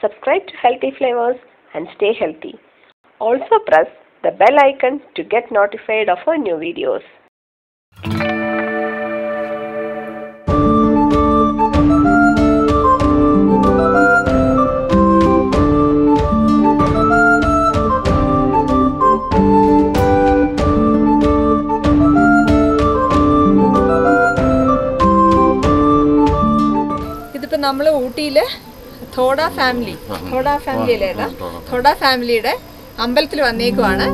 subscribe to Healthy Flavors, and stay healthy. Also, press the bell icon to get notified of our new videos. ഇതിപ്പോ നമ്മള് ഊട്ടിയില് തോഡ family. തോഡ family അല്ലേ? തോഡ ഫാമിലിയുടെ അമ്പലത്തിൽ വന്നേക്കുവാണ്.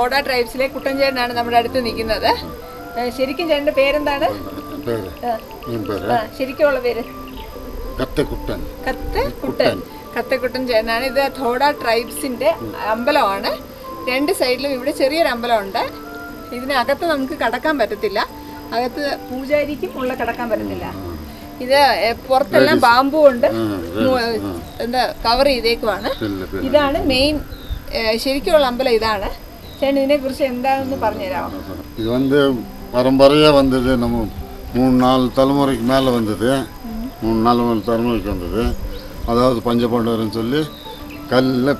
തോഡ ട്രൈബ്സിലെ കുട്ടൻചേട്ടനാണ് നമ്മുടെ അടുത്ത് നിൽക്കുന്നത്. ശരിക്കും ചേട്ടന്റെ പേരെന്താണ്? ശരിക്കുള്ള പേര്? കത്തക്കുട്ടൻ. കത്തക്കുട്ടൻ. കത്തക്കുട്ടൻ ചേട്ടനാണ്. ഇത് ധോഡ ട്രൈബ്സിന്റെ അമ്പലമാണ്. രണ്ട് സൈഡിലും ഇവിടെ ചെറിയൊരു അമ്പലമുണ്ട്. ഇതിനകത്ത് നമുക്ക് കടക്കാൻ പറ്റത്തില്ല. അകത്ത് പൂജാരിക്കും ഉള്ള കടക്കാൻ പറ്റത്തില്ല. ഇത് പുറത്തെല്ലാം ബാമ്പു കൊണ്ട് എന്താ കവർ ചെയ്തേക്കുവാണ്. ഇതാണ് മെയിൻ ശരിക്കുള്ള അമ്പലം ഇതാണ്. ചേട്ടൻ ഇതിനെ കുറിച്ച് എന്താണെന്ന് പറഞ്ഞുതരാമോ இது வந்து பரம்பரையாக வந்தது நம்ம மூணு நாலு தலைமுறைக்கு மேலே வந்தது மூணு நாலு மூணு தலைமுறைக்கு வந்தது அதாவது பஞ்சபாண்டவர்னு சொல்லி கல்லில்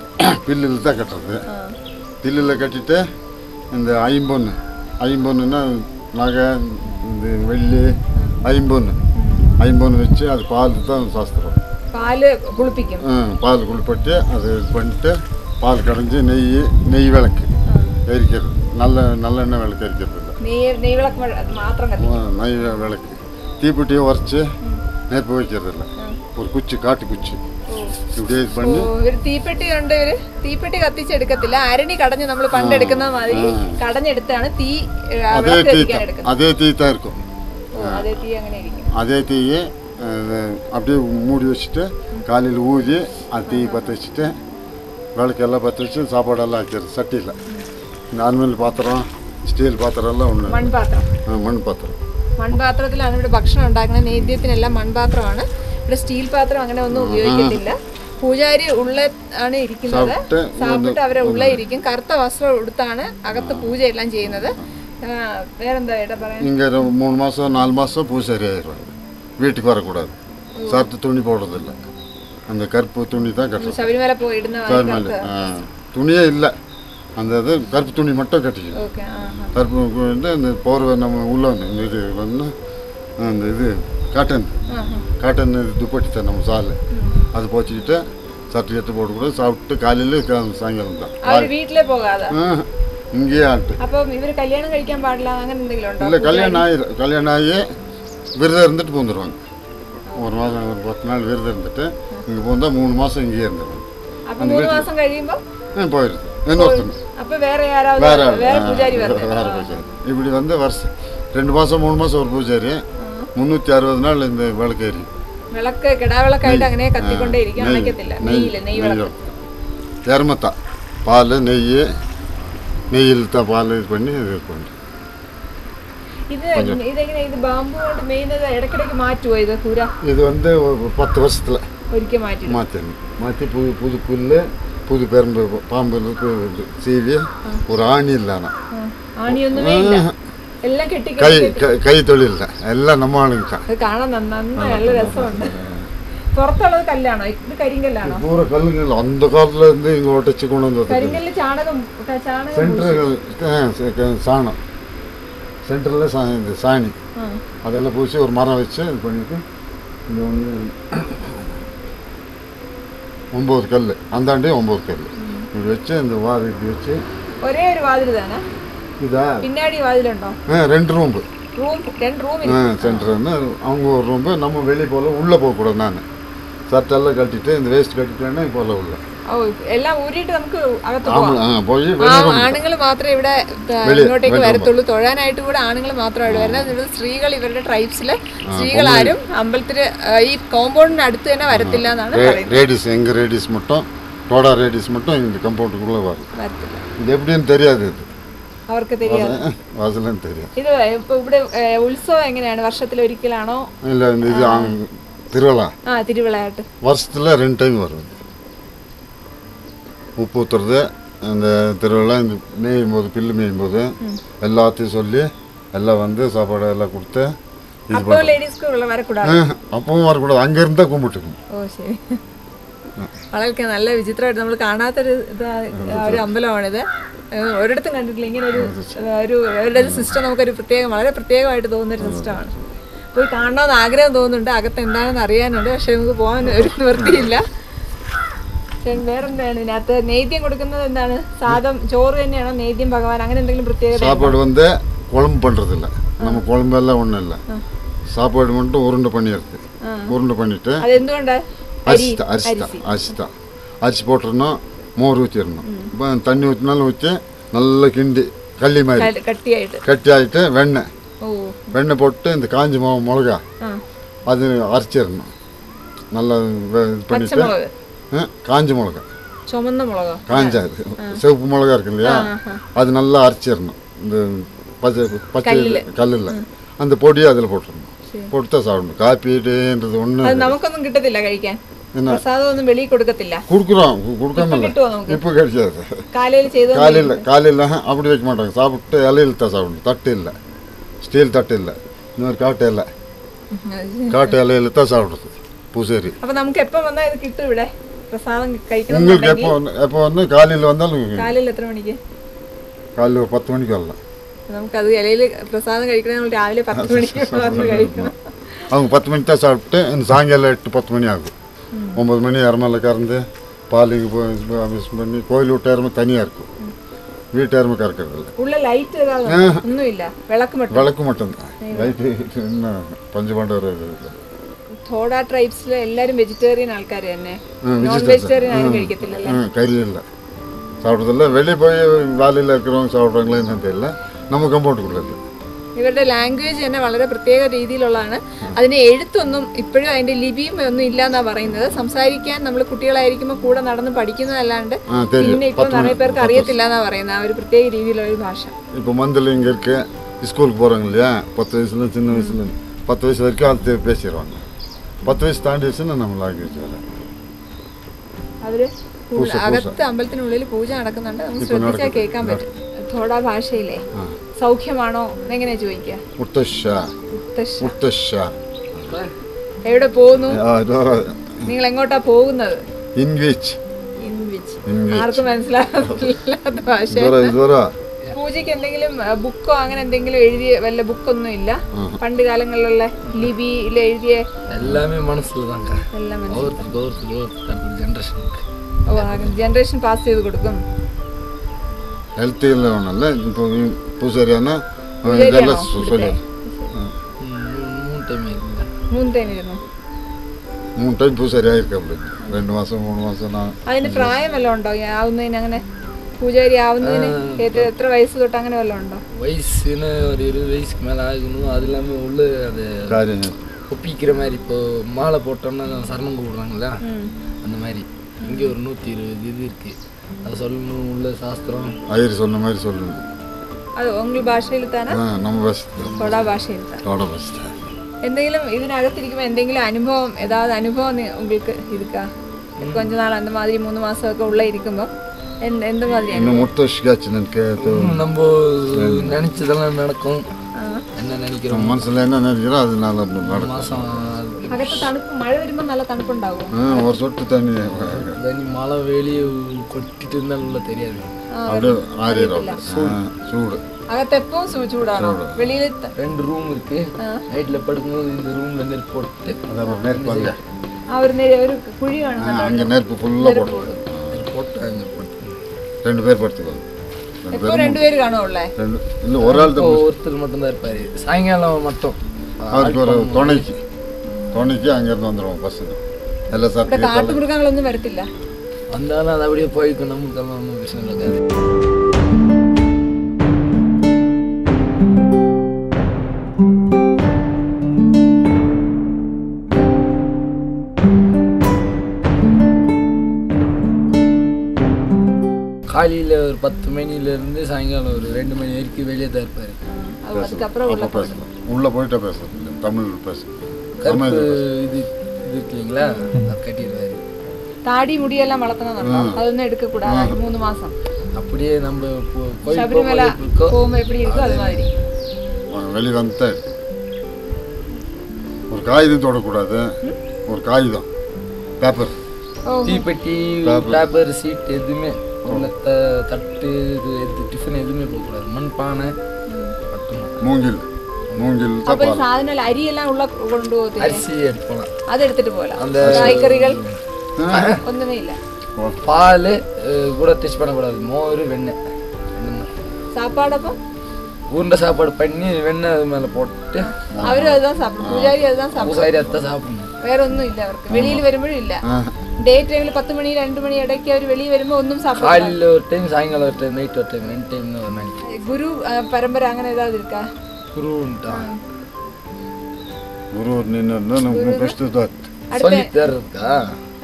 பில்லில் தான் கட்டுறது பில்லில் கட்டிட்டு இந்த ஐம்பொன்று ஐம்பொன்னுன்னா நகை இந்த வெள்ளி ஐம்பொன்று ஐம்பொன்று வச்சு அது பால் தான் சாஸ்திரம் പാല് കുളിപ്പിക്കും ஆ, பால் குளிப்பட்டு அது இது பண்ணிட்டு பால் கடைஞ்சி நெய் நெய் விளக்கு எரிக்கிறது நல்ல நல்லெண்ணெய் விளக்கு எரிக்கிறது இல்லை നെയ്യ് നെയ്വിളക്ക് മ- മാത്രം കത്തി ஆ, நெய் விளக்கு தீப்பெட்டியை உரைச்சி நெருப்பு வைக்கிறது இல்லை ஒரு குச்சி காட்டு குச்சி இப்படியே இது பண்ணி ഓ, ഇവര് തീപ്പെട്ടി കൊണ്ട് ഇവര് തീപ്പെട്ടി കത്തിച്ചെടുക്കത്തില്ല അരണി കടഞ്ഞ് നമ്മൾ പണ്ടെടുക്കുന്ന മാതിരി കടഞ്ഞെടുത്താണ് തീ ഏ, அதே വിളക്ക് தீ കത്തിക്കാൻ தான் എടുക്കുന്നത് அதே தீ தான் இருக்கும் ഓ, അതേ തീ അങ്ങനെ ഇരിക്കും அதே தீயை அஹ், அப்படியே மூடி வச்சுட்டு காலையில் ஊதி அது தீ பற்ற வச்சுட்டு விளக்கெல்லாம் பற்ற வச்சு சாப்பாடெல்லாம் வைக்கிறது சட்டியில் ನಾರ್ಮಲ್ പാത്രം സ്റ്റീൽ പാത്രമെല്ലാം ഉണ്ട് മൺപാത്രം. ആ മൺപാത്രം. മൺപാത്രത്തിലാണ് ഇവിടെ ഭക്ഷണം ഉണ്ടാക്കുന്നത്. നേദ്യത്തിനെല്ലാം മൺപാത്രമാണ്. ഇവിടെ സ്റ്റീൽ പാത്രം അങ്ങനെ ഒന്നും ഉപയോഗിക്കുന്നില്ല പൂജാരി ഉള്ള ആണ് ഇരിക്കുന്നത്. സാപ്പിട്ട് അവരെ ഉള്ള ഇരിക്കും. കറുത്ത വസ്ത്രം ഉടുത്താണ് അകത്ത് പൂജയെല്ലാം ചെയ്യുന്നത്. വേറെന്താ മൂന്ന് മാസം നാല് മാസം തുണി തുണി ശബരിമല പോയിടുന്ന തുണിയേ ഇല്ല. அந்த இது கருப்பு துணி மட்டும் கட்டிக்கணும் ഓക്കെ ആ ആ. கருப்பு வந்து இந்த போர்வை நம்ம உள்ள வந்து இந்த இது வந்து அந்த இது காட்டன் காட்டன் இது துப்பட்டி தான் நம்ம சால் அது போச்சுக்கிட்டு சட்டை எடுத்து போட்டுக்கூட சாப்பிட்டு காலையில் சாயங்காலம் தான் അവര് വീട്ടിലേ പോകാതെ ஆ, இங்கேயே ஆட்டு അപ്പം ഇവര് കല്യാണം കഴിക്കാൻ പാടില്ല അങ്ങനെ എന്തെങ്കിലും ഉണ്ടോ இல்லை கல்யாணம் ஆயிரும் கல்யாணம் ஆகி விரதம் இருந்துட்டு போந்துடுவாங்க ஒரு மாதம் ஒரு பத்து நாள் விரதம் இருந்துட்டு இங்கே போந்தால் மூணு மாதம் இங்கேயே இருந்துடுவாங்க അപ്പൊ മൂന്ന് മാസം കഴിയുമ്പോ ஆ, போயிடுது வேற யாராவது வேற வேற பூஜாரி வேற பூஜாரி. இப்படி வந்து வருஷம் ரெண்டு மாசம் மூணு மாசம் ஒரு பூஜாரி. முந்நூற்றி அறுபது நாள் இந்த விளக்கேறி விளக்கு கிடா விளக்காயிட்டு அங்கே கத்திக்கொண்டே இருக்கும் நினைக்கத்தில்ல நெய்யில் பால் நெய். நெய்யில் தான் பால் இது பண்ணி இது பண்ணி. இது வந்து பத்து வருஷத்துல மாற்றி மாற்றி புது புது புல்லு புது பெரும்பு பாம்பு இருக்கு, சீவி ஒரு ஆணி இல்லாமல் ആണിയൊന്നുമേ ഇല്ല എല്ലാം കെട്ടി கை கை- கை தொழில் தான் எல்லாம் நம்ம ஆளுங்க தான் അത് കാണാൻ നന്നായി നല്ല രസമുണ്ട് പുറത്തുള്ളത് കല്ലാണോ ഇത് കരിങ്കല്ലാണോ பூரா கல்லுங்கள் அந்த காலத்துல இருந்து இங்கே ஒட்டச்சு கொண்டு வந்தது കരിങ്കല്ല് ചാണകം ചാണകം சென்டர் சாணம் சென்டரில் சா இது சாணி ആ. அதெல்லாம் பூசி ஒரு மரம் வச்சு இது பண்ணிட்டு இந்த ஒன்று ஒம்பது கல் அந்தாண்டே ஒம்பது கல் இப்படி வச்சு இந்த வாது இப்படி வச்சு. ஒரே ஒரு வாதில் தானே? இதா? பின்னாடி வாதில் ஆ ரெண்டு ரூம்பு. ரூம் ரெண்டு ரூம் ஆ சென்டர்னு அவங்க ஒரு ரூம்பு நம்ம வெளியே போகல உள்ளே போகக்கூடாது நான். சட்டெல்லாம் கட்டிட்டு இந்த வேஸ்ட் கட்டிட்டேன்னா போகல உள்ள. എല്ലാം ഊരിയിട്ട് നമുക്ക് അകത്ത് പോവാം ஆமாம் ஆ போய் ആ வெளியே room. ആണുങ്ങൾ മാത്രമേ ഇവിടെ ത- വെളി- ഇങ്ങോട്ടേക്ക് വെളി വരത്തുള്ളൂ തൊഴാനായിട്ട് കൂടെ ആണുങ്ങൾ മാത്രമാണ് വരുന്നത് ഇവിടെ സ്ത്രീകൾ ഇവരുടെ ട്രൈബ്സിലെ സ്ത്രീകളാരും അമ്പലത്തില് ആ, ഈ കോമ്പൗണ്ടിന് അടുത്ത് തന്നെ വരത്തില്ല എന്നാണ് ரே- പറയുന്നത് ரேடிஸ் எங்கள் ரேடிஸ் மட்டும் டோடா ரேடியஸ் மட்டும் இந்த கம்பவுண்டுக்குள்ளே வரும் വരത്തില്ല இது எப்படின்னு தெரியாது இது അവർക്ക് தெரியாது வாசலும் தெரியாது ഇത് ഇപ്പൊ ഇവിടെ ഏ, ഉത്സവം എങ്ങനെയാണ് വർഷത്തിൽ ഒരിക്കലാണോ இல்லை இந்த இது அங்க திருவிழா ആ തിരുവിളയായിട്ട് வருஷத்தில் ரெண்டு டைம் வரும் இது. உப்பு ஊற்றுறது இந்த திருவிழா இந்த மேயும் போது பில்லு மேயும் போது எல்லாத்தையும் சொல்லி எல்லாம் வந்து சாப்பாடு எல்லாம் கொடுத்து இது അപ്പോ ലേഡീസ്ക്ക് ഉള്ള വരക്കൂടാതെ பண்ண அப்பவும் வரக்கூடாது அங்கே இருந்தால் கும்பிட்டுக்கணும் ഓ ശരി വളരെ നല്ല വിചിത്രമായിട്ട് നമ്മൾ കാണാത്തൊരു ഇതാ ഒരു അമ്പലമാണിത് ഏഹ് ഒരിടത്തും കണ്ടിട്ടില്ല ഇങ്ങനെ ഒരു ഒരു അവരുടെ ഒരു സിസ്റ്റം നമുക്കൊരു പ്രത്യേകം വളരെ പ്രത്യേകമായിട്ട് തോന്നുന്ന ഒരു സിസ്റ്റമാണ് പോയി കാണണമെന്ന് ആഗ്രഹം തോന്നുന്നുണ്ട് അകത്ത് എന്താണെന്ന് അറിയാനുണ്ട് പക്ഷെ നമുക്ക് പോകാൻ ഒരു നിവൃത്തിയില്ല ചേട്ടൻ വേറെന്താണ്? ഇതിനകത്ത് നെയ്ത്യം എന്താണ്? സാധം ചോറ് തന്നെയാണോ? നെയ്ത്യം ഭഗവാൻ അങ്ങനെ എന്തെങ്കിലും പ്രത്യേകത சாப்பாடு வந்து குழம்பு பண்ணுறது இல்லை நம்ம குழம்பெல்லாம் ஒன்றும் இல்லை சாப்பாடு மட்டும் உருண்டை பண்ணிடுறது உருண்டை பண்ணிட்டு അത് എന്തുകൊണ്ട് அரிசி தான் அரிசி தான் அரிசி தான் அரிசி போட்டுறணும் மோர் ஊற்றிடணும் இப்போ தண்ணி ஊற்றினாலும் ஊற்றி நல்லா கிண்டி கள்ளி மாதிரி കട്ടിയായിട്ട്. கட்டி ஆகிட்டு வெண்ணெய் வெண்ணெய் போட்டு இந்த காஞ்சி மொ மிளகா அது அரைச்சிடணும் நல்லா வே- இது பண்ணிட்டு காஞ்ச மிளகா ചുമന്ന മുളകോ காஞ்ச அது சிவப்பு மிளகா இருக்கு இல்லையா அது நல்லா அரைச்சிடணும் இந்த பச்சை பச்சை கல்லில் அந்த பொடியை அதில் போட்டுடணும் போட்டு தான் சாப்பிடணும் காப்பி டீன்றது ஒன்று അത് നമുക്കൊന്നും കിട്ടത്തില്ല കഴിക്കാൻ என்ன പ്രസാദം ഒന്നും വെളിയിൽ കൊടുക്കത്തില്ല கொடுக்குறோம் கு- கொடுக்காம இல்லை കിട്ടുമോ നമുക്ക് இப்போ கிடைக்காது കാലയിൽ ചെയ്തോ காலையில் காலையில் அப்படி வைக்க மாட்டாங்க சாப்பிட்டு இலையில் தான் சாப்பிடணும் தட்டு இல்லை ஸ்டீல் தட்டு இல்லை இந்த மாதிரி காட்டு இலை காட்டு இலையில தான் சாப்பிடுறது பூசேரி അപ്പൊ നമുക്ക് എപ്പം വന്നാൽ ഇത് കിട്ടും ഇവിടെ പ്രസാദം കഴിക്കണം உங்களுக்கு எப்போ வந்து எப்போ வந்து காலையில் வந்தாலும் കാലയിൽ എത്ര മണിക്ക് காலையில் ஒரு பத்து மணிக்கு வரலாம் നമുക്കത് ഇലയിൽ പ്രസാദം കഴിക്കണേ നമ്മൾ രാവിലെ പത്ത് മണിക്ക് വന്ന് കഴിക്കണം அவங்க பத்து மணிக்கு தான் சாப்பிட்டு இந்த சாயங்காலம் எட்டு பத்து மணி ஆகும் ஒம்பது மணி எரமலை கறந்து பாலுக்கு போய் மிஸ் பண்ணி கோயில் விட்டு எரமை தனியாக இருக்கும் வீட்டு எரமை கறக்கிறது இல்லை ഉള്ള ലൈറ്റ് ഏതാ ഒന്നുമില്ല വിളക്ക് മട്ടും விளக்கு மட்டும்தான் லைட்டு இன்னும் பஞ்சபாண்டவர் இல்லை തോട ട്രൈബ്സിൽ എല്ലാരും വെജിറ്റേറിയൻ ആൾക്കാർ തന്നെ ம், നോൺ വെജിറ്റേറിയൻ ആരും കഴിക്കത്തില്ലല്ലേ ம் கறி இல்லை சாப்பிட்றதில்ல வெளியே போய் வேலையில் இருக்கிறவங்க சாப்பிட்றாங்களா என்னன்னு தெரியல நம்ம கம்பவுண்டுக்குள்ளே இல்லை ഇവരുടെ ലാംഗ്വേജ് തന്നെ വളരെ പ്രത്യേക രീതിയിലുള്ളതാണ് അതിന് എഴുത്തൊന്നും ഇപ്പോഴും അതിന്റെ ലിപിയും ഒന്നും ഇല്ല എന്നാ പറയുന്നത് സംസാരിക്കാൻ നമ്മൾ കുട്ടികളായിരിക്കുമ്പോൾ കൂടെ നടന്ന് പഠിക്കുന്നതല്ലാണ്ട് ஆ தெரியும் പിന്നെ ഇപ്പൊ നിറയെ പേർക്ക് അറിയത്തില്ല എന്നാ പറയുന്നത് ആ ഒരു പ്രത്യേക രീതിയിലുള്ള ഒരു ഭാഷ இப்போ மந்தில் இங்கே இருக்கு ஸ்கூலுக்கு போகிறாங்க இல்லையா பத்து வயசுல சின்ன வயசுல பத்து வயசு வரைக்கும் அது தெ- பேசிடுவாங்க പത്ത് വയസ്സ് വെച്ചാൽ നമ്മളാക്കി വെച്ചാൽ അവർ അകത്ത് അമ്പലത്തിനുള്ളിൽ പൂജ നടക്കുന്നുണ്ട്. നമുക്ക് ശ്രദ്ധിച്ചാൽ കേൾക്കാൻ പറ്റും. തോടാ ഭാഷയിലേ സൗഖ്യമാണോ? എങ്ങനെയാ ചോദിക്കുക? എവിടെ പോകുന്നു? നിങ്ങൾ എങ്ങോട്ടാ പോകുന്നത്? ഇൻവിച്ച് ഇൻവിച്ച് ആർക്കും മനസ്സിലാകാത്ത ഭാഷ പൂജയ്ക്ക് എന്തെങ്കിലും അഹ്, ബുക്കോ അങ്ങനെ എന്തെങ്കിലും എഴുതിയ വല്ല ബുക്കൊന്നും ഇല്ല പണ്ട് കാലങ്ങളിലുള്ള ലിപിയിൽ എഴുതിയ எல்லாமே மனசுல தாங்க എല്ലാം മനസ്സിലായി. ஒவ்வொருத்தருக்கு ஒவ்வொருத்தருக்கு ஒவ்வொருத்தருக்கு அடுத்த ஜென்ரேஷனுக்கு ഓ ജനറേഷൻ പാസ് ചെയ്ത് കൊടുക്കും ஹெல்த்தி இல்லை ஒன்றும் இப்போ பூசாரியானா பூசாரியானோ? இதெல்லாம் சொ- சொல்லி மூணு டைம் இருக்குங்க മൂന്ന് ടൈം ഇരുന്നു மூணு டைம் பூசாரி ஆகிருக்காப்புல ரெண்டு மாதம் மூணு மாதம் நான் അതിന് പ്രായം വല്ലതും ഉണ്ടോ ഈ ആവുന്നതിന് അങ്ങനെ പൂജാരി ആവുന്നതിന് എത്ര വയസ്സ് തൊട്ട് അങ്ങനെ വല്ലതും ഉണ്ടോ வயசுன்னு ஒரு இருபது வயசுக்கு மேலே ஆகணும் அது இல்லாமல் உள்ள அது காரியம் ஒப்பிக்கிற மாதிரி இப்போ மாலை போட்டோம்னா சரணம் கூப்பிடுறாங்களா அந்த மாதிரி இங்கே ஒரு நூற்றி இருபது இது இருக்குது அது சொல்லணும் உள்ள சாஸ்திரம் ஐயர் சொன்ன மாதிரி சொல்லணும் അത് ഉള്ള ഭാഷയിൽ തന്നെ ஆ, நம்ம பேசுறது തൊട ഭാഷയിൽ തന്നെ தோட பேசுறேன் എന്തെങ്കിലും ഇതിനകത്തിരിക്കുമ്പോൾ എന്തെങ്കിലും അനുഭവം ഏതാവത് അനുഭവം നിങ്ങൾക്ക് ഇരിക്കാം കൊഞ്ച നാൾ അന്ന മാതിരി മൂന്ന് മാസമൊക്കെ ഉള്ള ഇരിക്കുമ്പോൾ எந்த மாதிரி இன்னும் முத்தோஷிக்காச்சு நம்ம நினைச்சதெல்லாம் நடக்கும். என்ன நினைக்கிறோம்? மனசுல என்ன நினைக்கிறோம் அது நல்லா நடக்கும். மாசம் ஒரு சொட்டு தண்ணி. தண்ணி மழை வெளியே கொட்டிட்டு உள்ள தெரியாது. அப்படியே சூடு. அகத்த எப்பவும் சூடானோம் ரெண்டு ரூம் இருக்கு. நைட்ல படுக்கும்போது இந்த ரூம்ல நெருப்பு போட்டு அவர் அவர் அங்க நெருப்பு ஃபுல்லா போட்டு போட்டாங்க ரெண்டு பேர் படுத்துக்கோங்க ரெண்டு பேர் காணும்ல? ஒரு ஆள் தான் ஒருத்தர் மட்டும்தான் இருப்பார். சாயங்காலம் மட்டும். அவருக்கு ஒரு துணைக்கு. துணைக்கு அங்கேருந்து வந்துடுவோம் பஸ்ஸுக்கு எல்லாம் காட்டு மிருகங்கள் வரத்தில்ல வந்தாலும் அது அப்படியே போய்க்கும். ஒன்றும் பிரச்சனை கிடையாது காலையில் ஒரு பத்து மணிலேருந்து சாயங்காலம் ஒரு ரெண்டு மணி வரைக்கும் வெளியே தான் இருப்பார். அது- அதுக்கப்புறம் உள்ள பேசலாம் உள்ளே போயிட்டே பேசுறது தமிழ் பேசுறது கருப்பு இது இது இருக்கு இல்லைங்களா? அது கட்டிடுவாரு தாடி முடியெல்லாம் வளர்த்தனா நல்லா அதொന്നും எடுக்கக்கூடாது. மூணு மாசம். அப்படியே நம்ம சபரிமலை போகும்போது எப்படி இருக்கோ அது மாதிரி. வெளியே வந்துட்டே ஒரு காகிதம் தொடக்கூடாது. ஒரு காகிதம். பேப்பர் தீப்பெட்டி பேப்பர் சீட் எதுவுமே. உள்ள த தட்டு இது எது டிஃபன் எதுவுமே போகக்கூடாது மண் பானை மட்டும்தான் மூங்கில் மூங்கில் தான் அப்ப சாதனம் அரியெல்லாம் உள்ள கொண்டு போகுது அரிசி எடுப்போம் அதை எடுத்துட்டு போகலாம் காய்கறிகள் ஒண்ணுமே இல்ல பால் அஹ், கூட டச் பண்ணக்கூடாது மோர் வெண்ணெய் அந்த மாதிரி. சாப்பாடப்போ உருண்டை சாப்பாடு பண்ணி வெண்ணெய் அது மேலே போட்டு அவரும் அதுதான் சாப்பிடும் பூஜாரி அதுதான் சாப்பிடும் பூசாரி அத்தை சாப்பிடணும் വേറെ ഒന്നും ഇല്ല അവർക്ക് വെളിയിൽ വരുമ്പോഴും ഇല്ല ഡേ ടൈമിൽ പത്ത് മണി രണ്ട് മണി ഇടയ്ക്ക് അവർ വെളിയിൽ വരുമ്പോൾ ഒന്നും കാലിൽ ஒரு டைம் சாயங்காலம் ஒரு டைம் நைட் ஒரு டைம் ரெண்டு டைம் ஒரு நாளைக்கு ഗുരു ആ, പരമ്പര അങ്ങനെ ഏതാവത് ഇരിക്കാ குரு உண்டா குரு நின்று நமக்கு பெஸ்ட் தான் சொல்லி தர்றதுக்கா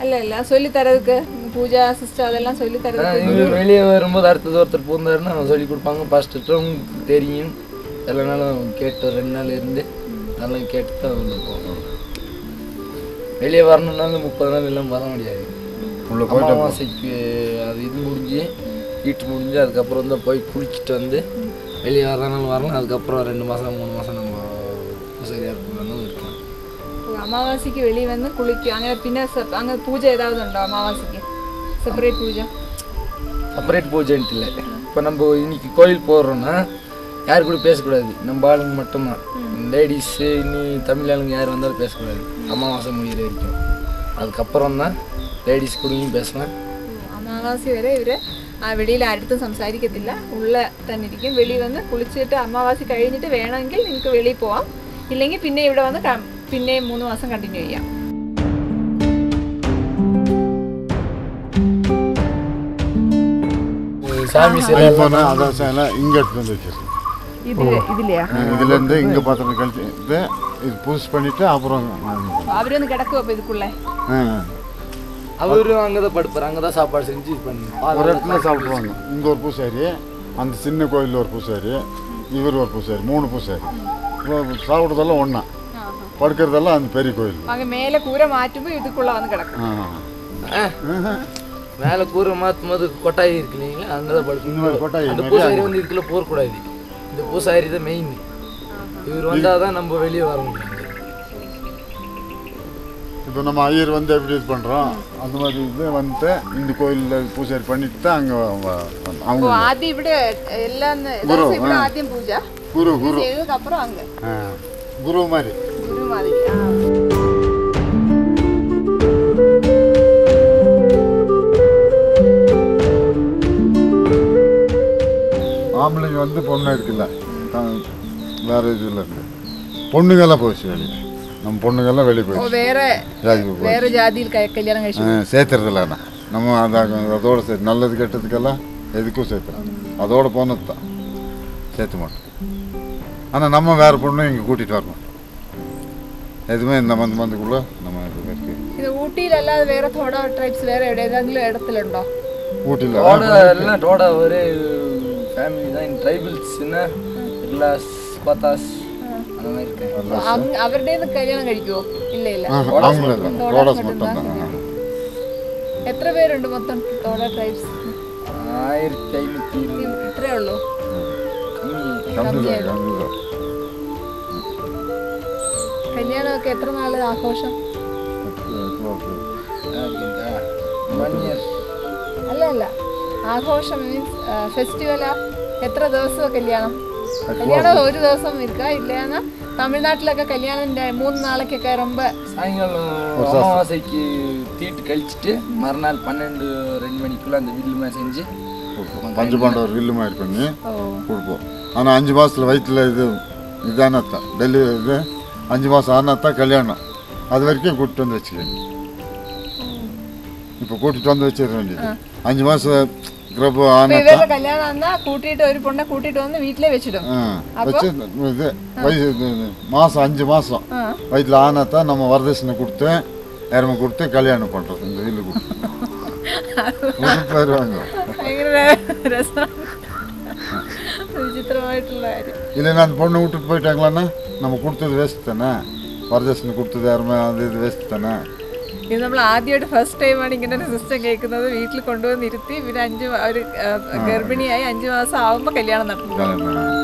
அல்ல இல்ல சொல்லி தரதுக்கு பூஜா சிஸ்டர் அதெல்லாம் சொல்லி தரது இவர் வெளியே வரும்போது அடுத்தது ஒருத்தர் பூந்தாருன்னா சொல்லி கொடுப்பாங்க ஃபர்ஸ்ட் தெரியும் எல்லா நாளும் கேட்டு ரெண்டு நாள் இருந்து அதெல்லாம் கேட்டு தான் அவங்க வெளியே வரணும்னாலும் முப்பது நாள் எல்லாம் வர முடியாது. உள்ள போயிட்டு மாசைக்கு அது இது முடிஞ்சு வீட்டு முடிஞ்சு அதுக்கப்புறம் தான் போய் குளிச்சுட்டு வந்து வெளியே வரனாலும் வரலாம். அதுக்கப்புறம் ரெண்டு மாதம் மூணு மாதம் நம்ம சரியாக இருக்கணும் இருக்கலாம். அமாவாசைக்கு வெளியே வந்து குளிக்கும் அங்கே பின்ன அங்கே பூஜை ஏதாவது உண்டா அமாவாசைக்கு? செப்பரேட் பூஜை? செப்பரேட் பூஜைன்ட்டு இல்லை. இப்போ நம்ம இன்னைக்கு கோயில் போடுறோன்னா யாரு கூட பேசக்கூடாது. நம்ம ஆளுங்க மட்டும்தான். லேடிஸு இனி தமிழ் ஆளுங்க யார் வந்தாலும் பேசக்கூடாது அமாவாசை முடிகிற வரைக்கும் அதுக்கப்புறம் தான் லேடிஸ் கூடயும் பேசலாம் അമാവാസി വരെ ഇവര് ആ വെളിയിൽ അടുത്തും സംസാരിക്കത്തില്ല ഉള്ള തന്നെ ഇരിക്കും വെളിയിൽ വന്ന് കുളിച്ചിട്ട് അമാവാസി കഴിഞ്ഞിട്ട് വേണമെങ്കിൽ നിങ്ങൾക്ക് വെളിയിൽ പോവാം ഇല്ലെങ്കിൽ പിന്നെ ഇവിടെ വന്ന് ക- പിന്നെയും മൂന്ന് മാസം കണ്ടിന്യൂ ചെയ്യാം சாமி சிலை ஐஃபோனு அதை செய்யலாம் இங்கே எடுத்து வந்து வச்சிருக்கேன் ഇതില് ഇതിലെയാ இதுலேருந்து இங்கே பாத்திரம் கழிச்சு இது புதுசு பண்ணிட்டு அப்புறம் அவரு கிடக்கு அப்போ இதுக்குள்ள. அவரும் அங்கே தான் படுப்பார் அங்கே தான் சாப்பாடு செஞ்சு பண்ணி. ஒரு இடத்துல சாப்பிடுவாங்க இங்கே ஒரு பூசாரி அந்த சின்ன கோயிலில் ஒரு பூசாரி இவர் ஒரு பூசாரி மூணு பூசாரி. சாப்பிட்றதெல்லாம் ஒன்றா படுக்கிறதெல்லாம் அந்த பெரிய கோயில். அங்கே மேலே கூரை மாற்றும்போது இதுக்குள்ளே வந்து கிடக்கும் மேலே கூரை மாற்றும் போது கொட்டாய் இருக்கு இல்லைங்களா? அங்கே தான் படுக்கும் இன்னொரு கொட்டாய் பூசாரி வந்து இதுக்குள்ளே போகக்கூடாது இந்த பூசாரி தான் மெயின் இவர் வந்தால் தான் நம்ம வெளியே வர முடியும். இப்போ நம்ம ஐயர் வந்து எப்படி இது பண்ணுறோம் அந்த மாதிரி இது வந்து இந்த கோயிலில் பூஜை பண்ணிட்டு தான் அங்கே அவங்க ஆதி விட எல்லாம் குரு ஆதியம் பூஜா. குரு குரு. அப்புறம் அங்கே. குரு மாதிரி. குரு மாதிரி. பொண்ணு இருக்குல்ல வேற இது இல்லை பொண்ணுங்கெல்லாம் போச்சு வெளியே. நம்ம பொண்ணுங்கெல்லாம் வெளியே போயிடுச்சு. வேற வேற ஜாதியில் கல்யாணம் கழிச்சு சேர்த்துறதில்ல நான் நம்ம அதான் அதோட சேர்த்து நல்லது கெட்டதுக்கெல்லாம் எதுக்கும் சேர்த்துறோம் அதோட போனது தான். சேர்த்து மாட்டோம். ஆனால் நம்ம வேறு பொண்ணும் இங்கே கூட்டிகிட்டு வரணும். எதுவுமே இந்த மந்த் மந்த்துக்குள்ள நம்ம ഇത് ഊട്ടിയിലല്ലാതെ വേറെ തോട ട്രൈബ്സ് വേറെ എവിടെ ഏതെങ്കിലും ഇടത്തിലുണ്ടോ ഊട്ടിയിലോ എല്ലാം തോട ഒരു ஃபேமிலி தான் இந்த ட்ரைபிள்ஸ்னா எல்லாஸ் கோத்தாஸ் அந்த மாதிரி இருக்காங்க അങ്- അവരുടേന്ന് കല്യാണം കഴിക്കുവോ ഇല്ല ഇല്ല அவங்கள தோடாஸ் மட்டும் தான் എത്ര പേരുണ്ട് മൊത്തം തോട ട്രൈബ്സ് ஆயிரத்தி ஐநூற்றி இருபது ഇത്രേ ഉള്ളൂ கம்மி கம்மி தான் கம்மி தான் കല്യാണമൊക്കെ എത്ര നാള് ആഘോഷം அப்படிங்களா ஒன் இயர் അല്ല അല്ല ആഘോഷം മീൻസ് ഫെസ്റ്റിവലാ എത്ര ദിവസമാണ് கல்யாணம் കല്യാണം ഒരു ദിവസം ഇരിക്കാ ഇല്ലയെന്നാ തമിഴ്നാട്ടിലൊക്കെ കല്യാണത്തിന്റെ மூணு നാളേക്കൊക്കെ ரொம்ப சாயங்காலம் அமாவாசைக்கு தீட்டு கழிச்சிட்டு மறுநாள் பன்னெண்டு ரெண்டு மணிக்குள்ள அந்த வில்லுமா செஞ்சு பஞ்சு பாண்டவர் வில்லு மாதிரி பண்ணி கொடுப்போம் ஆனால் அஞ்சு மாதத்தில் வயிற்றில் இது இதானத்தான் டெலிவரி இது அஞ்சு மாதம் ஆனாத்தான் கல்யாணம் அது வரைக்கும் கூப்பிட்டு வந்து வச்சுக்கோங்க இப்போ கூட்டிகிட்டு வந்து வச்சிட வேண்டியது அஞ்சு மாதம் ഇവരുടെ കല്യാണം എന്നാ കൂട്ടിയിട്ട് ഒരു പൊണ്ണെ കൂട്ടിയിട്ട് വന്ന് വീട്ടിലേ വെച്ചിടും ஆ, வச்சு இது வயசு இது, இது, மாதம் அஞ்சு மாதம் ആ வயிற்றில் ஆனாத்தான் நம்ம வரதட்சணை கொடுத்து எருமை கொடுத்து கல்யாணம் பண்ணுறது இந்த வீட்டில் கொடுத்து வருவாங்க ഭയങ്കര രസമാണ് വിചിത്രമായിട്ടുള്ള കാര്യം இல்லைன்னா அந்த பொண்ணை விட்டுட்டு போயிட்டாங்களான்னா நம்ம கொடுத்தது வேஸ்ட் தானே வரதட்சணை கொடுத்தது யாருமே அது இது வேஸ்ட் தானே ഇത് നമ്മൾ ആദ്യമായിട്ട് ഫസ്റ്റ് ടൈമാണ് ഇങ്ങനെ ഒരു സിസ്റ്റം കേൾക്കുന്നത്. വീട്ടിൽ കൊണ്ടുവന്നിരുത്തി പിന്നെ അഞ്ച് ഒരു ഗർഭിണിയായി അഞ്ച് മാസം ആവുമ്പോൾ കല്യാണം നടത്തുന്നത്